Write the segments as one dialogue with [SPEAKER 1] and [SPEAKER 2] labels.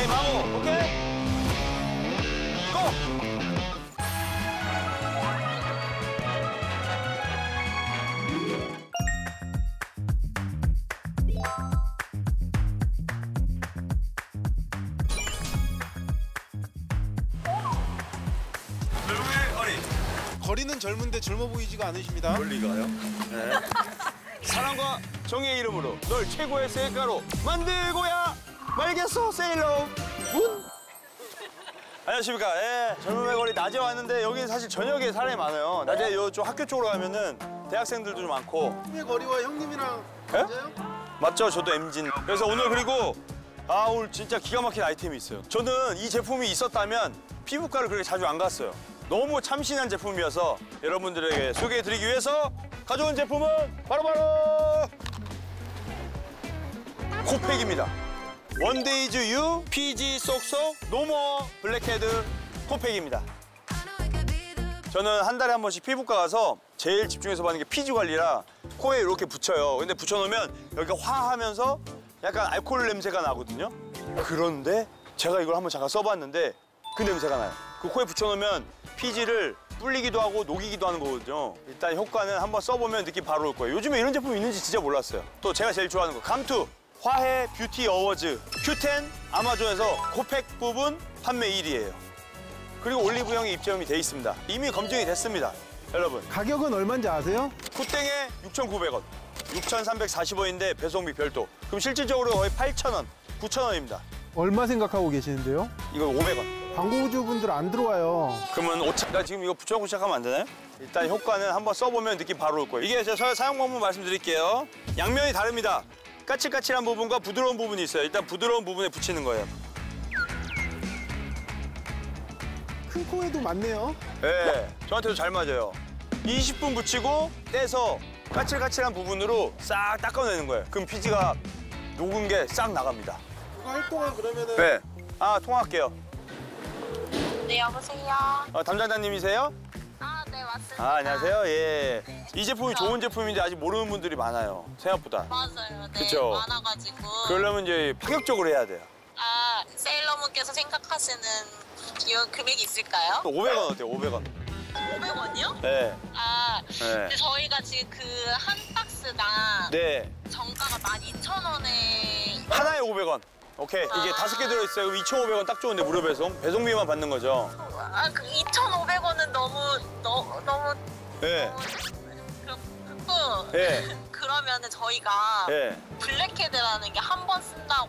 [SPEAKER 1] 에이 망호 오케이 고
[SPEAKER 2] 거리는 젊은데 젊어 보이지가 않으십니다.
[SPEAKER 1] 원리가요? 네. 사랑과 정의의 이름으로 널 최고의 셀카로 만들고야 말겠어 세일러 문. 안녕하십니까. 예, 젊음의 거리 낮에 왔는데 여기 사실 저녁에 사람이 많아요. 낮에 요쪽 학교 쪽으로 가면은 대학생들도 좀 많고.
[SPEAKER 2] 형의 거리와 형님이랑
[SPEAKER 1] 예?
[SPEAKER 2] 맞아요?
[SPEAKER 1] 맞죠 저도 엠진 그래서 오늘 그리고 아 오늘 진짜 기가 막힌 아이템이 있어요. 저는 이 제품이 있었다면 피부과를 그렇게 자주 안 갔어요. 너무 참신한 제품이어서 여러분들에게 소개해드리기 위해서 가져온 제품은 바로바로 코팩입니다 원데이즈 유 피지 쏙쏙 no more 블랙헤드 코팩입니다 저는 한 달에 한 번씩 피부과 가서 제일 집중해서 받는 게 피지 관리라 코에 이렇게 붙여요. 근데 붙여놓으면 여기가 화하면서 약간 알코올 냄새가 나거든요. 그런데 제가 이걸 한번 잠깐 써봤는데 그 냄새가 나요. 그 코에 붙여놓으면 피지를 불리기도 하고 녹이기도 하는 거거든요. 일단 효과는 한번 써보면 느낌 바로 올 거예요. 요즘에 이런 제품이 있는지 진짜 몰랐어요. 또 제가 제일 좋아하는 거 감투. 화해 뷰티 어워즈 Q10 아마존에서 코팩 부분 판매 1위예요. 그리고 올리브영이 입점이 돼 있습니다. 이미 검증이 됐습니다. 여러분
[SPEAKER 2] 가격은 얼마인지 아세요?
[SPEAKER 1] 쿠땡에 6,900원, 6,340원인데 배송비 별도. 그럼 실질적으로 거의 8,000원, 9,000원입니다.
[SPEAKER 2] 얼마 생각하고 계시는데요?
[SPEAKER 1] 이거 500원.
[SPEAKER 2] 광고주분들 안 들어와요.
[SPEAKER 1] 그러면 5천. 나 지금 이거 붙여놓고 시작하면 안 되나요? 일단 효과는 한번 써보면 느낌 바로 올 거예요. 이게 제가 사용 방법 말씀드릴게요. 양면이 다릅니다. 까칠까칠한 부분과 부드러운 부분이 있어요. 일단 부드러운 부분에 붙이는 거예요.
[SPEAKER 2] 큰 코에도 많네요.
[SPEAKER 1] 네, 저한테도 잘 맞아요. 20분 붙이고 떼서 까칠까칠한 부분으로 싹 닦아내는 거예요. 그럼 피지가 녹은 게 싹 나갑니다.
[SPEAKER 2] 이거 할 동안 그러면은
[SPEAKER 1] 네. 아, 통화할게요.
[SPEAKER 3] 네, 여보세요?
[SPEAKER 1] 어, 담당자님이세요?
[SPEAKER 3] 아,
[SPEAKER 1] 안녕하세요. 예. 이 제품이 좋은 제품인데 아직 모르는 분들이 많아요. 생각보다.
[SPEAKER 3] 맞아요. 네,
[SPEAKER 1] 그쵸?
[SPEAKER 3] 많아가지고.
[SPEAKER 1] 그러려면 이제 파격적으로 해야 돼요.
[SPEAKER 3] 아, 세일러분께서 생각하시는 이 금액이 있을까요?
[SPEAKER 1] 500원 어때요? 500원.
[SPEAKER 3] 500원이요?
[SPEAKER 1] 네.
[SPEAKER 3] 아,
[SPEAKER 1] 네.
[SPEAKER 3] 근데 저희가 지금 그 한 박스당
[SPEAKER 1] 네.
[SPEAKER 3] 정가가 12,000원에
[SPEAKER 1] 하나에 500원. 오케이. 이게
[SPEAKER 3] 아.
[SPEAKER 1] 다섯 개 들어있어요. 그럼 2,500원 딱 좋은데 무료 배송. 배송비만 받는 거죠.
[SPEAKER 3] 아, 그 2,500원은 너무 너, 너무
[SPEAKER 1] 네.
[SPEAKER 3] 그렇고
[SPEAKER 1] 네.
[SPEAKER 3] 그러면은 저희가
[SPEAKER 1] 네.
[SPEAKER 3] 블랙헤드라는 게 한 번 쓴다고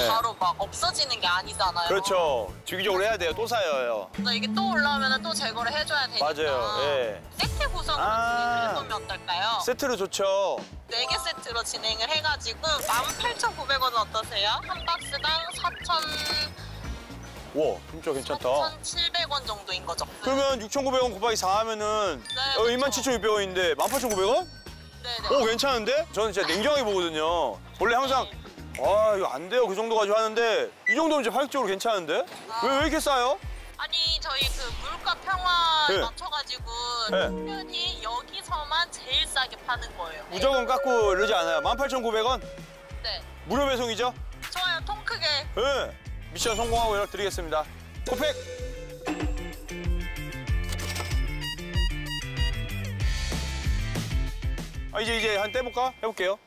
[SPEAKER 1] 네.
[SPEAKER 3] 바로 막 없어지는 게 아니잖아요.
[SPEAKER 1] 그렇죠. 주기적으로 해야 돼요. 또 사요.
[SPEAKER 3] 이게 또 올라오면 또 제거를 해줘야 되니까.
[SPEAKER 1] 맞아요. 예.
[SPEAKER 3] 세트 구성으로
[SPEAKER 1] 아.
[SPEAKER 3] 진행을 해보면 어떨까요?
[SPEAKER 1] 세트로 좋죠.
[SPEAKER 3] 네 개 세트로 진행을 해가지고 18,900원 어떠세요? 한 박스당 4,000,
[SPEAKER 1] 와, 진짜 괜찮다.
[SPEAKER 3] 4,700원 정도인 거죠.
[SPEAKER 1] 그러면 6,900원 곱하기 4 하면은
[SPEAKER 3] 네,
[SPEAKER 1] 어,
[SPEAKER 3] 그쵸.
[SPEAKER 1] 27,600원인데 18,900원?
[SPEAKER 3] 네네.
[SPEAKER 1] 오, 괜찮은데? 저는 진짜 냉정하게 보거든요. 원래 항상 아, 이거 안 돼요. 그 정도 가지고 하는데 이 정도면 이제 파격적으로 괜찮은데? 왜, 왜 이렇게 싸요?
[SPEAKER 3] 아니 저희 그 물가 평화에
[SPEAKER 1] 네.
[SPEAKER 3] 맞춰가지고
[SPEAKER 1] 네.
[SPEAKER 3] 특별히 여기서만 제일 싸게 파는 거예요.
[SPEAKER 1] 무조건 깎고 이러지 않아요. 18,900원?
[SPEAKER 3] 네.
[SPEAKER 1] 무료 배송이죠?
[SPEAKER 3] 좋아요. 통 크게.
[SPEAKER 1] 네. 미션 성공하고 연락드리겠습니다. 코팩! 아, 이제 이제 한 떼볼까? 해볼게요.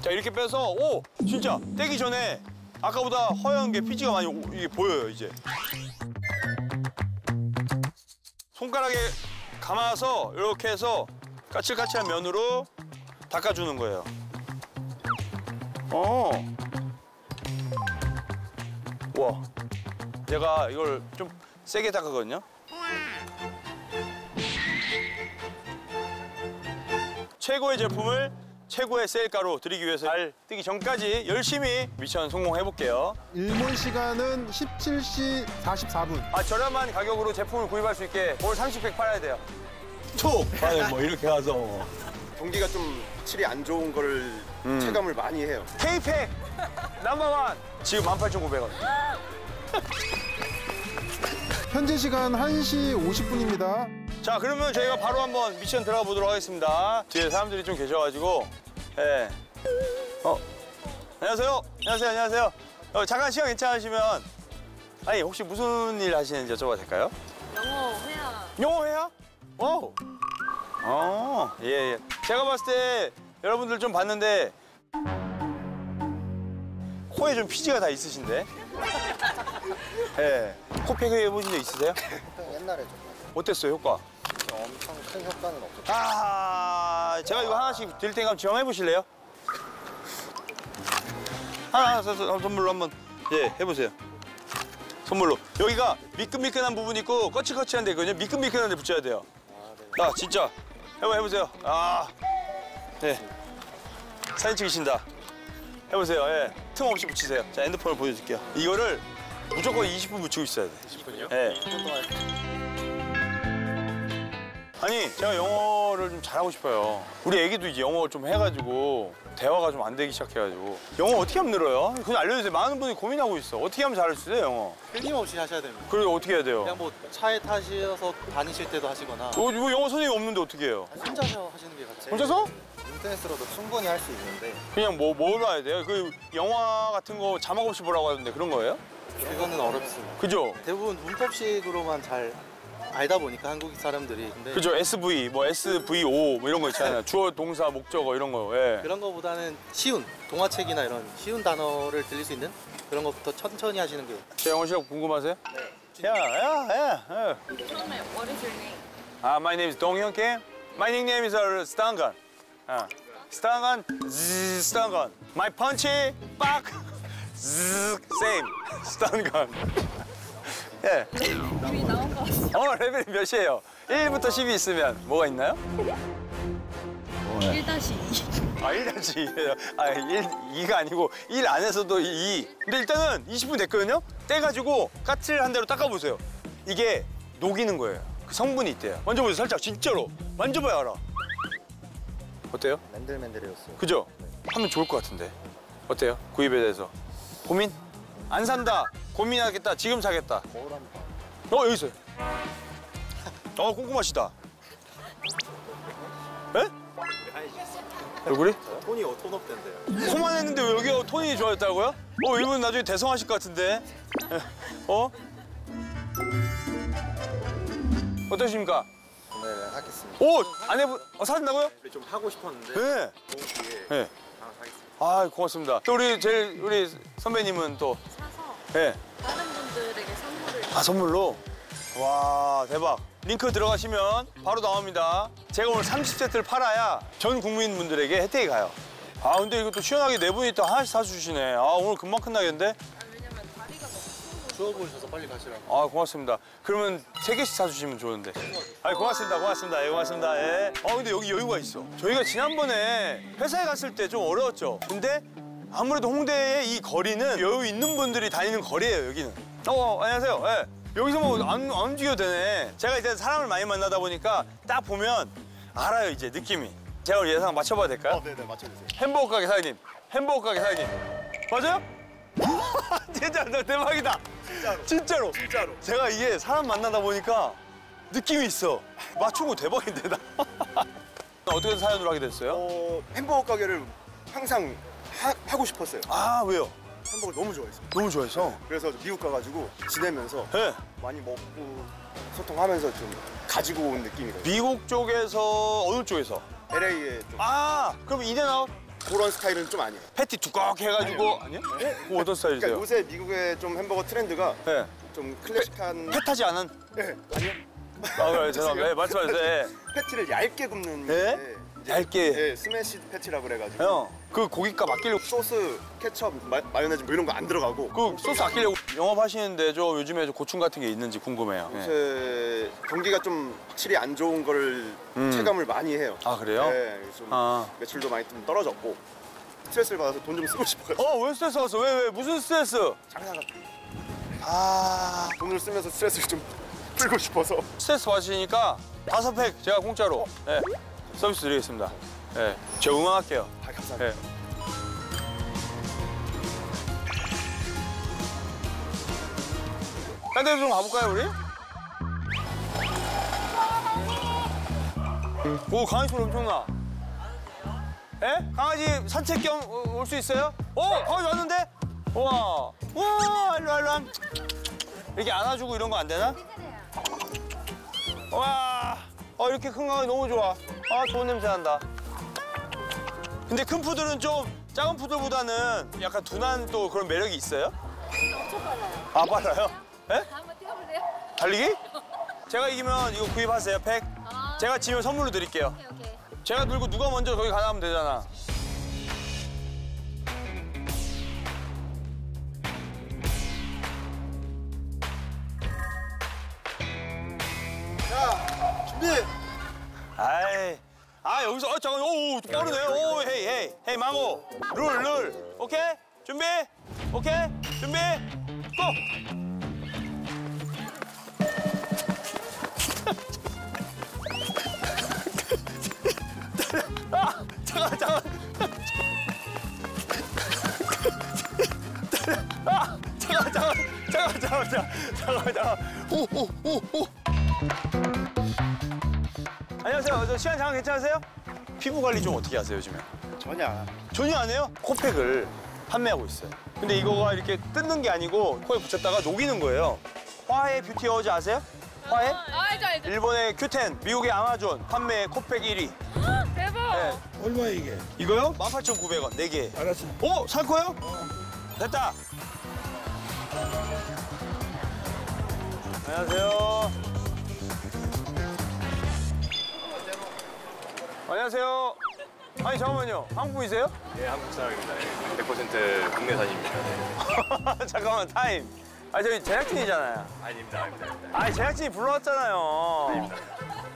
[SPEAKER 1] 자, 이렇게 빼서, 오! 진짜 떼기 전에 아까보다 허연 게 피지가 많이 오- 이게 보여요, 이제. 손가락에 감아서 이렇게 해서 까칠까칠한 면으로 닦아주는 거예요. 어. 와. 제가 이걸 좀 세게 닦았거든요. 최고의 제품을 최고의 세일가로 드리기 위해서 잘 뜨기 전까지 열심히 미션 성공해 볼게요.
[SPEAKER 2] 일몰 시간은 17시 44분.
[SPEAKER 1] 아 저렴한 가격으로 제품을 구입할 수 있게 올 30팩 팔아야 돼요. 툭! 아니 뭐 이렇게 가서
[SPEAKER 4] 동기가 좀 칠이 안 좋은 걸 체감을 많이 해요.
[SPEAKER 1] K팩 넘버원 지금 18,900원.
[SPEAKER 2] 현재 시간 1시 50분입니다.
[SPEAKER 1] 자 그러면 저희가 바로 한번 미션 들어가 보도록 하겠습니다. 뒤에 사람들이 좀 계셔가지고 예. 어 안녕하세요. 안녕하세요. 안녕하세요. 어, 잠깐 시간 괜찮으시면 아니 혹시 무슨 일 하시는지 여쭤봐도 될까요?
[SPEAKER 3] 영어 회화.
[SPEAKER 1] 영어 회화? 오. 어, 예, 예. 제가 봤을 때 여러분들 좀 봤는데 코에 좀 피지가 다 있으신데. 예. 코팩 해보신 적 있으세요?
[SPEAKER 5] 옛날에 좀
[SPEAKER 1] 어땠어요, 효과?
[SPEAKER 5] 큰 효과는 없었죠.
[SPEAKER 1] 아, 제가 이거 하나씩 드릴 테니까 한번 지원해 보실래요? 하나, 하나, 선물로 한번 예 해보세요. 선물로 여기가 미끈미끈한 부분 있고 거칠거칠한 데 있거든요. 미끈미끈한 데 붙여야 돼요. 아, 진짜 해보 해보세요. 아, 네 사진 찍으신다. 해보세요. 예, 틈 없이 붙이세요. 자, 핸드폰을 보여줄게요. 이거를 무조건 20분 붙이고 있어야 돼. 20분요? 예. 아니 제가 영어를 좀 잘하고 싶어요. 우리 애기도 이제 영어 좀 해가지고 대화가 좀 안 되기 시작해가지고 영어 어떻게 하면 늘어요? 그건 알려주세요. 많은 분이 고민하고 있어. 어떻게 하면 잘할 수 있어요 영어?
[SPEAKER 2] 끊임없이 하셔야 됩니다.
[SPEAKER 1] 그리고 어떻게 해야 돼요?
[SPEAKER 2] 그냥 뭐 차에 타셔서 다니실 때도 하시거나
[SPEAKER 1] 어, 뭐 영어 선생님이 없는데 어떻게 해요?
[SPEAKER 2] 혼자서 하시는 게 같아요.
[SPEAKER 1] 혼자서?
[SPEAKER 5] 인터넷으로도 충분히 할 수 있는데
[SPEAKER 1] 그냥 뭐, 뭘 봐야 돼요? 그 영화 같은 거 자막 없이 보라고 하던데 그런 거예요?
[SPEAKER 2] 그거는 어렵습니다.
[SPEAKER 1] 그죠?
[SPEAKER 2] 대부분 문법식으로만 잘 알다 보니까 한국 사람들이 근데
[SPEAKER 1] 그죠? SV, 뭐 SVO 뭐 이런 거 있잖아요. 주어, 동사, 목적어 이런 거. 예.
[SPEAKER 2] 그런 거보다는 쉬운 동화책이나 이런 쉬운 단어를 들릴 수 있는 그런 것부터 천천히 하시는
[SPEAKER 1] 게제 영어 실력 궁금하세요? 네. 야, 야, 야, 야.
[SPEAKER 3] 처음에 what is your name?
[SPEAKER 1] Uh, my name is Dong Hyun Kim. My nickname is uh. Uh, Stangan, zzz, Stangan. My punchy, 빡, same. Stangan. 예.
[SPEAKER 3] 이미 나온 거 같아.
[SPEAKER 1] 어, 레벨이 몇이에요? 1부터 10이 있으면 뭐가 있나요?
[SPEAKER 3] 1-2.
[SPEAKER 1] 아, 1-2예요. 아, 1, 2가 아니고 1 안에서도 2. 근데 일단은 20분 됐거든요? 떼가지고 까칠 한 대로 닦아보세요. 이게 녹이는 거예요. 그 성분이 있대요. 만져보세요, 살짝. 진짜로. 만져봐야 알아. 어때요?
[SPEAKER 5] 맨들맨들해졌어요.
[SPEAKER 1] 그죠? 하면 좋을 것 같은데. 어때요? 구입에 대해서. 고민? 안 산다. 고민하겠다. 지금 사겠다.
[SPEAKER 5] 거울 한번 봐.
[SPEAKER 1] 어, 여기 있어요. 어, 꼼꼼하시다. 에? 얼굴이?
[SPEAKER 2] 톤이 톤업 된대요.
[SPEAKER 1] 코만 했는데 왜 여기가 톤이 좋아졌다고요? 어, 이분 나중에 대성하실 것 같은데. 에, 어? 어떠십니까?
[SPEAKER 5] 구매를 하겠습니다.
[SPEAKER 1] 오! 안 해보, 어, 사준다고요?
[SPEAKER 2] 좀 하고 싶었는데
[SPEAKER 1] 네.
[SPEAKER 2] 동시에
[SPEAKER 1] 네. 아, 고맙습니다. 또 우리 제일, 우리 선배님은 또,
[SPEAKER 3] 사서
[SPEAKER 1] 예.
[SPEAKER 3] 다른 분들에게 선물을
[SPEAKER 1] 아 선물로? 와 대박. 링크 들어가시면 바로 나옵니다. 제가 오늘 30세트를 팔아야 전 국민분들에게 혜택이 가요. 아 근데 또 시원하게 네 분이 또 하나씩 사주시네. 아 오늘 금방 끝나겠는데?
[SPEAKER 3] 아, 왜냐면 다리가 너무
[SPEAKER 2] 추워 보이셔서 빨리 가시라고.
[SPEAKER 1] 아 고맙습니다. 그러면 세 개씩 사주시면 좋은데. 아 고맙습니다. 고맙습니다. 예 고맙습니다. 예. 아 근데 여기 여유가 있어. 저희가 지난번에 회사에 갔을 때 좀 어려웠죠. 근데 아무래도 홍대의 이 거리는 여유 있는 분들이 다니는 거리예요 여기는. 어 안녕하세요. 예. 여기서 뭐안 안 움직여도 되네 제가 이제 사람을 많이 만나다 보니까 딱 보면 알아요 이제 느낌이 제가 우리 예상 맞춰봐도 될까요?
[SPEAKER 4] 어, 네네 맞춰주세요.
[SPEAKER 1] 햄버거 가게 사장님 햄버거 가게 사장님 맞아요? 진짜 너 대박이다 진짜로 진짜로
[SPEAKER 4] 진짜로.
[SPEAKER 1] 제가 이게 사람 만나다 보니까 느낌이 있어 맞추고 대박인데 나 어떻게 사연으로 하게 됐어요?
[SPEAKER 4] 어, 햄버거 가게를 항상 하, 고 싶었어요.
[SPEAKER 1] 아 왜요?
[SPEAKER 4] 햄버거 너무 좋아했어요.
[SPEAKER 1] 너무 좋아해서
[SPEAKER 4] 그래서 미국 가가지고 지내면서
[SPEAKER 1] 네.
[SPEAKER 4] 많이 먹고 소통하면서 좀 가지고 온 느낌이거든요.
[SPEAKER 1] 미국 쪽에서 어느 쪽에서?
[SPEAKER 4] LA에 좀
[SPEAKER 1] 아 그럼 인앤아웃
[SPEAKER 4] 그런 스타일은 좀 아니에요.
[SPEAKER 1] 패티 두껍게 해가지고 아니요? 그거 어떤 스타일이세요?
[SPEAKER 4] 그러니까 요새 미국의 좀 햄버거 트렌드가
[SPEAKER 1] 네.
[SPEAKER 4] 좀 클래식한
[SPEAKER 1] 패타지 않은?
[SPEAKER 4] 네, 아니요.
[SPEAKER 1] 아 그래 죄송합니다 네, 말씀하세요 네.
[SPEAKER 4] 패티를 얇게 굽는
[SPEAKER 1] 네?
[SPEAKER 4] 게
[SPEAKER 1] 얇게
[SPEAKER 4] 네, smash 패티라고 그래가지고
[SPEAKER 1] 형그 고깃값 아끼려고
[SPEAKER 4] 소스, 케첩, 마, 마요네즈 뭐 이런 거 안 들어가고
[SPEAKER 1] 그 소스 아끼려고 영업하시는데 좀 요즘에 좀 고충 같은 게 있는지 궁금해요. 네.
[SPEAKER 4] 요새 경기가 좀 확실히 안 좋은 걸 체감을 많이 해요.
[SPEAKER 1] 아 그래요?
[SPEAKER 4] 네, 좀
[SPEAKER 1] 아.
[SPEAKER 4] 매출도 많이 좀 떨어졌고 스트레스를 받아서 돈 좀 쓰고 싶어가지고
[SPEAKER 1] 어왜 스트레스 받았어? 왜 왜 무슨 스트레스?
[SPEAKER 4] 장사가
[SPEAKER 1] 아
[SPEAKER 4] 돈을 쓰면서 스트레스를 좀 풀고 싶어서
[SPEAKER 1] 스트레스 받으시니까 다섯 팩 제가 공짜로 네, 서비스 드리겠습니다. 네, 제가 응원할게요.
[SPEAKER 4] 아, 감사합니다.
[SPEAKER 1] 네. 딴 데로 좀 가볼까요 우리? 오 강아지 소리 엄청나. 예? 강아지 산책 겸 올 수 있어요? 어 강아지 왔는데? 우와. 우와, 일로 와, 일로 와. 이렇게 안아주고 이런 거 안 되나? 와. 어, 이렇게 큰 강아지 너무 좋아. 아, 좋은 냄새 난다. 근데 큰 푸들은 좀 작은 푸들보다는 약간 둔한 또 그런 매력이 있어요?
[SPEAKER 6] 엄청 빨라요.
[SPEAKER 1] 아, 빨라요? 예?
[SPEAKER 6] 한번 뛰어볼래요?
[SPEAKER 1] 달리기? 제가 이기면 이거 구입하세요, 팩.
[SPEAKER 6] 아,
[SPEAKER 1] 제가 지면 선물로 드릴게요.
[SPEAKER 6] 오케이, 오케이.
[SPEAKER 1] 제가 들고 누가 먼저 거기 가나 하면 되잖아. 아, 여기서, 어, 잠깐, 오, 또 빠르네. 오, 헤이, 헤이, 헤이, 망고. 룰, 룰. 오케이? 준비? 오케이? 준비? 고! 아, 잠깐, 잠깐. 아, 잠깐, 잠깐, 잠깐, 잠깐, 잠깐, 잠깐. 오, 오, 오, 오. 저 시간 잠깐 괜찮으세요? 피부 관리 좀 어떻게 하세요, 요즘에?
[SPEAKER 5] 전혀 안 합니다.
[SPEAKER 1] 전혀 안 해요? 코팩을 판매하고 있어요. 근데 이거가 이렇게 뜯는 게 아니고 코에 붙였다가 녹이는 거예요. 화해 뷰티 어워즈 아세요? 화해?
[SPEAKER 6] 알죠, 알죠.
[SPEAKER 1] 일본의 큐텐, 미국의 아마존, 판매 코팩 1위.
[SPEAKER 6] 대박.
[SPEAKER 1] 네.
[SPEAKER 7] 얼마야 이게?
[SPEAKER 1] 이거요? 18,900원, 4개.
[SPEAKER 7] 알았어.
[SPEAKER 1] 오, 살 거예요? 됐다. 안녕하세요. 안녕하세요. 아니 잠깐만요. 한국 분이세요?
[SPEAKER 8] 예, 한국 사람입니다. 예. 100% 국내산입니다. 네.
[SPEAKER 1] 잠깐만 타임. 아 저희 제작진이잖아요.
[SPEAKER 8] 아닙니다, 아닙니다. 아닙니다.
[SPEAKER 1] 아 제작진이 불러왔잖아요.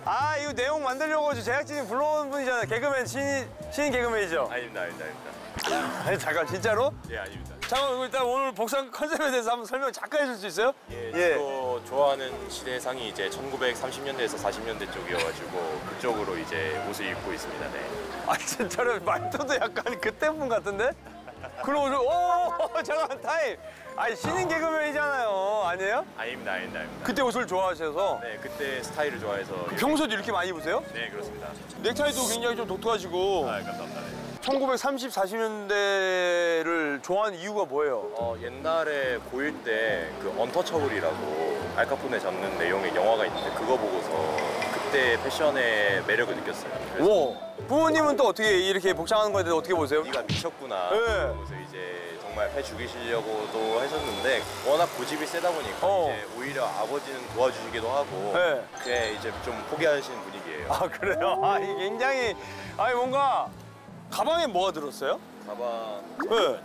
[SPEAKER 1] 아 이거 내용 만들려고 제작진이 불러온 분이잖아요. 개그맨 신인 신인 개그맨이죠.
[SPEAKER 8] 아닙니다, 아닙니다, 아닙니다.
[SPEAKER 1] 아니 잠깐 진짜로?
[SPEAKER 8] 예, 아닙니다.
[SPEAKER 1] 잠깐 이거 일단 오늘 복상 컨셉에 대해서 한번 설명 잠깐 해줄 수 있어요?
[SPEAKER 8] 예,
[SPEAKER 1] 예.
[SPEAKER 8] 주로 좋아하는 시대상이 이제 1930년대에서 40년대 쪽이어가지고 그쪽으로 이제 옷을 입고 있습니다. 네.
[SPEAKER 1] 아 진짜로 말투도 약간 그때 분 같은데? 그럼 오늘 오 잠깐 타임. 아니 신인 개그맨이잖아요. 아니에요?
[SPEAKER 8] 아닙니다, 아닙니다, 아닙니다.
[SPEAKER 1] 그때 옷을 좋아하셔서
[SPEAKER 8] 네, 그때 스타일을 좋아해서
[SPEAKER 1] 평소에도 이렇게 많이 입으세요?
[SPEAKER 8] 네, 그렇습니다.
[SPEAKER 1] 넥타이도 굉장히 좀 독특하시고
[SPEAKER 8] 아, 감사합니다. 네.
[SPEAKER 1] 1930, 40년대를 좋아하는 이유가 뭐예요?
[SPEAKER 8] 어, 옛날에 고1 때 그 언터처블이라고 알카포네 잡는 내용의 영화가 있는데 그거 보고서 그때 패션의 매력을 느꼈어요. 그래서
[SPEAKER 1] 오 부모님은 또 어떻게 이렇게 복장하는 거에 대해서 어떻게 보세요?
[SPEAKER 8] 네가 미쳤구나.
[SPEAKER 1] 네.
[SPEAKER 8] 그러면서 이제 정말 패 죽이시려고도 하셨는데 워낙 고집이 세다 보니까
[SPEAKER 1] 어.
[SPEAKER 8] 이제 오히려 아버지는 도와주시기도 하고
[SPEAKER 1] 네.
[SPEAKER 8] 그게 이제 좀 포기하시는 분위기예요.
[SPEAKER 1] 아 그래요? 아 굉장히 아니 뭔가 가방에 뭐가 들었어요?
[SPEAKER 8] 가방
[SPEAKER 1] 네.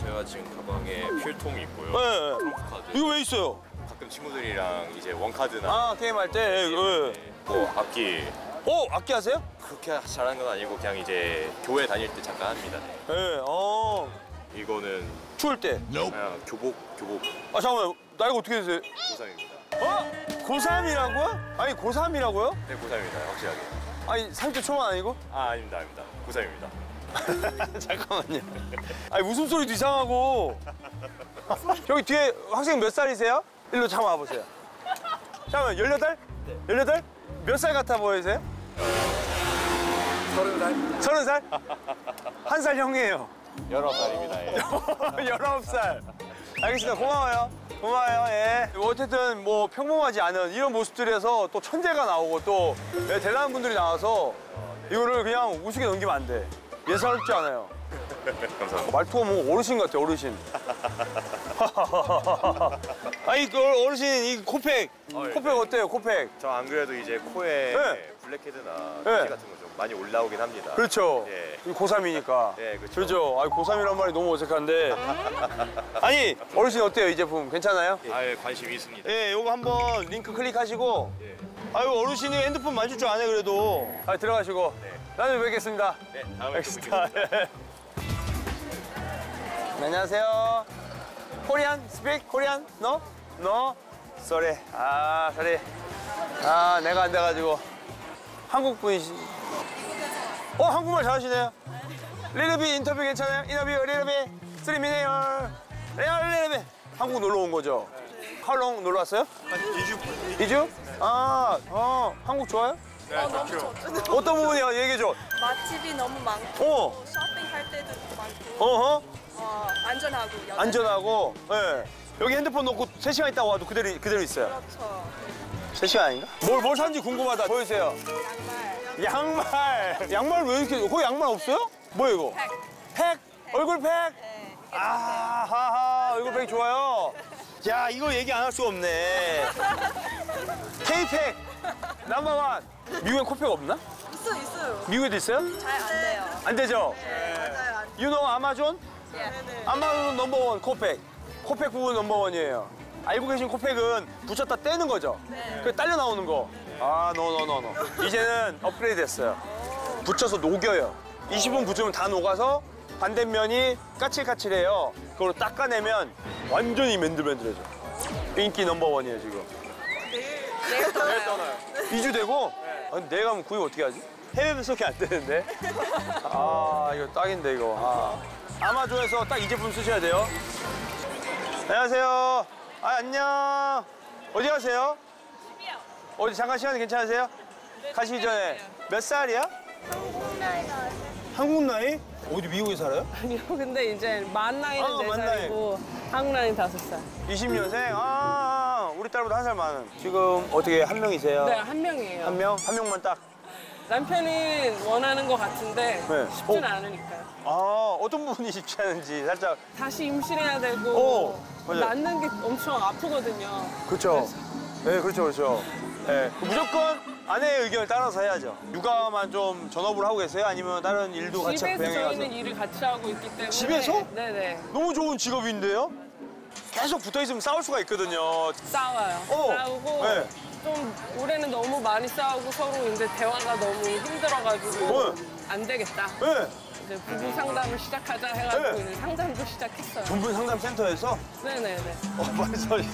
[SPEAKER 8] 제가 지금 가방에 필통이 있고요.
[SPEAKER 1] 네.
[SPEAKER 8] 트럼프 카드.
[SPEAKER 1] 이거 왜 있어요?
[SPEAKER 8] 가끔 친구들이랑 이제 원카드나
[SPEAKER 1] 아 게임 할 때. 네.
[SPEAKER 8] 뭐 악기
[SPEAKER 1] 오 악기 하세요?
[SPEAKER 8] 그렇게 잘하는 건 아니고 그냥 이제 교회 다닐 때 잠깐 합니다. 네.
[SPEAKER 1] 네. 어
[SPEAKER 8] 이거는
[SPEAKER 1] 추울 때.
[SPEAKER 8] 그냥 교복 교복
[SPEAKER 1] 아 잠깐만 나이가 어떻게 되세요?
[SPEAKER 8] 고3입니다.
[SPEAKER 1] 어? 고3이라고요? 아니 고3이라고요?
[SPEAKER 8] 네 고3입니다 확실하게.
[SPEAKER 1] 아니 30대 초반 아니고?
[SPEAKER 8] 아 아닙니다 아닙니다 고3입니다.
[SPEAKER 1] 잠깐만요. 아니 웃음소리도 이상하고. 저기 뒤에 학생 몇 살이세요? 일로 잠깐 와보세요. 잠깐만 18? 18? 몇살 같아 보이세요? 서른 살. 서른 살? 한 살 형이에요.
[SPEAKER 8] 19살입니다. 예.
[SPEAKER 1] 19살. 알겠습니다. 고마워요. 고마워요. 예. 어쨌든 뭐 평범하지 않은 이런 모습들에서 또 천재가 나오고 또 예, 대단한 분들이 나와서 이거를 그냥 우습게 넘기면 안 돼. 예사롭지 않아요.
[SPEAKER 8] 감사합니다.
[SPEAKER 1] 말투가 뭐 어르신 같아, 어르신. 아니, 그 어르신, 이 코팩.
[SPEAKER 8] 어, 예.
[SPEAKER 1] 코팩 어때요, 코팩?
[SPEAKER 8] 저 안 그래도 이제 코에
[SPEAKER 1] 네.
[SPEAKER 8] 블랙헤드나
[SPEAKER 1] 네.
[SPEAKER 8] 같은 거좀 많이 올라오긴 합니다.
[SPEAKER 1] 그렇죠.
[SPEAKER 8] 예.
[SPEAKER 1] 고3이니까.
[SPEAKER 8] 예, 그렇죠.
[SPEAKER 1] 그렇죠. 아니, 고3이란 말이 너무 어색한데. 아니, 어르신 어때요, 이 제품? 괜찮아요?
[SPEAKER 8] 아예 관심이 있습니다.
[SPEAKER 1] 예, 요거 한번 링크 클릭하시고.
[SPEAKER 8] 예.
[SPEAKER 1] 아유, 어르신이 핸드폰 만질 줄 아네, 그래도. 아, 들어가시고. 나중에 뵙겠습니다.
[SPEAKER 8] 네, 다음에. 뵙겠습니다.
[SPEAKER 1] 예. 안녕하세요. Korean speak Korean? No? No? Sorry. 아, sorry. 아, 내가 안 돼가지고. 한국 분이시. 어, 한국말 잘하시네요. Little bit 인터뷰 괜찮아요? 인터뷰 little bit 쓰리 미네요. 레알 리르비. 한국 놀러 온 거죠? 하롱 놀러 왔어요? 한 2주. 2주? 아, 어, 한국 좋아요?
[SPEAKER 6] 어, 너무 좋죠.
[SPEAKER 1] 어떤 부분이야? 얘기해줘.
[SPEAKER 6] 맛집이 너무 많고
[SPEAKER 1] 어.
[SPEAKER 6] 쇼핑할 때도 많고
[SPEAKER 1] 어허.
[SPEAKER 6] 어,
[SPEAKER 7] 안전하고 여자
[SPEAKER 1] 안전하고. 예. 여기 핸드폰 놓고 3시간 있다 와도 그대로, 그대로 있어요.
[SPEAKER 7] 그렇죠.
[SPEAKER 1] 3시간 아닌가? 뭘, 뭘 샀는지 궁금하다. 보여주세요.
[SPEAKER 7] 양말.
[SPEAKER 1] 양말. 양말 왜 이렇게, 거기 양말 없어요? 뭐야, 이거? 팩. 얼굴 팩?
[SPEAKER 7] 네.
[SPEAKER 1] 아하하, 얼굴 팩 좋아요. 야, 이거 얘기 안 할 수가 없네. K팩. Number one. 미국엔 코팩 없나?
[SPEAKER 7] 있어 있어요.
[SPEAKER 1] 미국에도 있어요?
[SPEAKER 7] 잘 안 돼요.
[SPEAKER 1] 안 되죠?
[SPEAKER 7] 맞아요. 안
[SPEAKER 1] you know 아마존?
[SPEAKER 7] 네.
[SPEAKER 1] 아마존 number one 코팩. 코팩 부분 number one이에요. 알고 계신 코팩은 붙였다 떼는 거죠?
[SPEAKER 7] 네.
[SPEAKER 1] 그 딸려 나오는 거. 아, no no no no. 이제는 업그레이드 됐어요. 붙여서 녹여요. 20분 붙으면 다 녹아서 반대면이 까칠까칠해요. 그걸 닦아내면 완전히 맨들맨들해져. 인기 넘버원이에요, 지금.
[SPEAKER 7] 내일 떠나요.
[SPEAKER 1] 2주 되고? 아니, 내가 가면 구입 어떻게 하지? 해외 배송이 안 되는데? 아, 이거 딱인데, 이거. 아. 아마존에서 딱 이 제품 쓰셔야 돼요. 안녕하세요. 아, 안녕. 어디 가세요? 어디 잠깐 시간 괜찮으세요? 가시기 전에. 몇 살이야? 한국 나이 한국 나이? 어디 미국에 살아요?
[SPEAKER 9] 아니요, 근데 이제 만 나이는
[SPEAKER 1] 아, 네만
[SPEAKER 9] 살이고 한국 나이는 다섯 살.
[SPEAKER 1] 20년생? 아, 우리 딸보다 한 살 많은. 지금 어떻게 한 명이세요?
[SPEAKER 9] 네, 한 명이에요.
[SPEAKER 1] 한 명? 한 명만 딱.
[SPEAKER 9] 남편이 원하는 것 같은데
[SPEAKER 1] 네.
[SPEAKER 9] 쉽진
[SPEAKER 1] 어.
[SPEAKER 9] 않으니까요.
[SPEAKER 1] 아, 어떤 부분이 쉽지 않은지 살짝.
[SPEAKER 9] 다시 임신해야 되고
[SPEAKER 1] 어, 맞아요.
[SPEAKER 9] 낳는 게 엄청 아프거든요.
[SPEAKER 1] 그렇죠. 네, 그렇죠, 그렇죠. 네, 무조건 아내의 의견을 따라서 해야죠. 육아만 좀 전업을 하고 계세요? 아니면 다른 일도 같이
[SPEAKER 9] 집에서
[SPEAKER 1] 병행해 가서?
[SPEAKER 9] 저희는 일을 같이 하고 있기 때문에
[SPEAKER 1] 집에서?
[SPEAKER 9] 네네
[SPEAKER 1] 너무 좋은 직업인데요? 계속 붙어 있으면 싸울 수가 있거든요.
[SPEAKER 9] 싸워요.
[SPEAKER 1] 어,
[SPEAKER 9] 싸우고
[SPEAKER 1] 네.
[SPEAKER 9] 좀 올해는 너무 많이 싸우고 서로 이제 대화가 너무 힘들어가지고
[SPEAKER 1] 어.
[SPEAKER 9] 안 되겠다.
[SPEAKER 1] 네.
[SPEAKER 9] 이제 부부 상담을 시작하자 해가지고
[SPEAKER 1] 네.
[SPEAKER 9] 상담도 시작했어요.
[SPEAKER 1] 전문 상담 센터에서
[SPEAKER 9] 네네네.
[SPEAKER 1] 어, 많이 싸우시.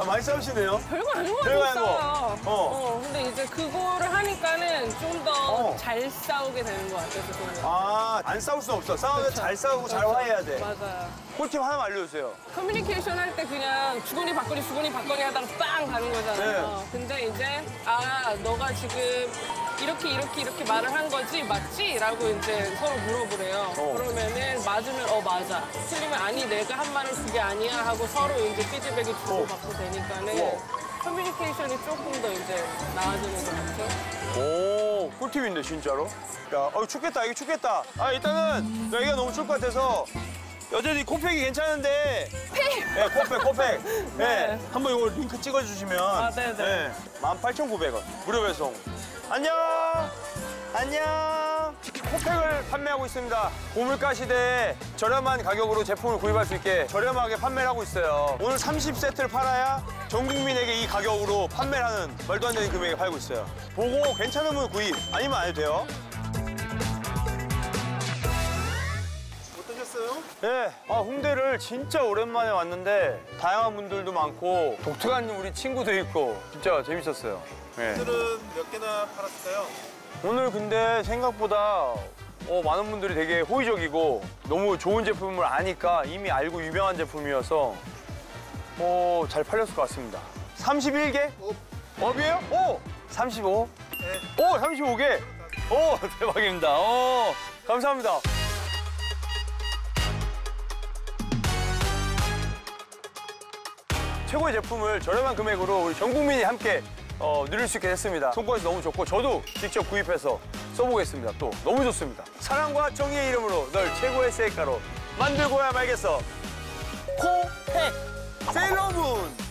[SPEAKER 1] 아, 많이 싸우시네요.
[SPEAKER 9] 별거 아닌 거
[SPEAKER 1] 별거
[SPEAKER 9] 같아요.
[SPEAKER 1] 어.
[SPEAKER 9] 어. 근데 이제 그거를 하니까는 좀더
[SPEAKER 1] 어.
[SPEAKER 9] 잘 싸우게 되는 것 같아요. 저는.
[SPEAKER 1] 아, 안 싸울 수 없어. 싸우면 잘 싸우고 잘 화해야 돼.
[SPEAKER 9] 맞아요.
[SPEAKER 1] 꿀팁 하나만 알려주세요.
[SPEAKER 9] 커뮤니케이션 할 때 그냥 주거니 받거니 주거니 받거니 하다가 빵 가는 거잖아요.
[SPEAKER 1] 네.
[SPEAKER 9] 근데 이제 아 너가 지금 이렇게 이렇게 이렇게 말을 한 거지 맞지? 라고 이제 서로 물어보래요.
[SPEAKER 1] 어.
[SPEAKER 9] 그러면은 맞으면 어 맞아. 틀리면 아니 내가 한 말은 그게 아니야 하고 서로 이제 피드백이 주고받고 되니까는
[SPEAKER 1] 어.
[SPEAKER 9] 커뮤니케이션이 조금 더 이제 나아지는 것 같아요.
[SPEAKER 1] 오, 꿀팁인데, 진짜로? 야, 어, 춥겠다, 이게 춥겠다. 아, 일단은 여기가 너무 추울 것 같아서 여전히 코팩이 괜찮은데. 네, 코팩, 코팩. 네.
[SPEAKER 9] 네.
[SPEAKER 1] 한번 이거 링크 찍어주시면.
[SPEAKER 9] 아, 네네.
[SPEAKER 1] 네. 18,900원. 무료 배송. 안녕! 안녕! 코팩을 판매하고 있습니다. 고물가 시대에 저렴한 가격으로 제품을 구입할 수 있게 저렴하게 판매를 하고 있어요. 오늘 30세트를 팔아야 전 국민에게 이 가격으로 판매를 하는 말도 안 되는 금액에 팔고 있어요. 보고 괜찮으면 구입, 아니면 안 해도 돼요.
[SPEAKER 4] 어떠셨어요?
[SPEAKER 1] 네, 아, 홍대를 진짜 오랜만에 왔는데 다양한 분들도 많고 독특한 우리 친구도 있고 진짜 재밌었어요. 네.
[SPEAKER 4] 오늘은 몇 개나 팔았을까요?
[SPEAKER 1] 오늘 근데 생각보다 어, 많은 분들이 되게 호의적이고 너무 좋은 제품을 아니까 이미 알고 유명한 제품이어서 어, 잘 팔렸을 것 같습니다. 31개? 업이에요? 오! 35? 오, 35개! 오, 대박입니다. 오, 감사합니다. 최고의 제품을 저렴한 금액으로 우리 전 국민이 함께 어, 누릴 수 있게 됐습니다. 손권이 너무 좋고 저도 직접 구입해서 써보겠습니다. 또 너무 좋습니다. 사랑과 정의의 이름으로 널 최고의 셀카로 만들고야 말겠어. 코팩 세러문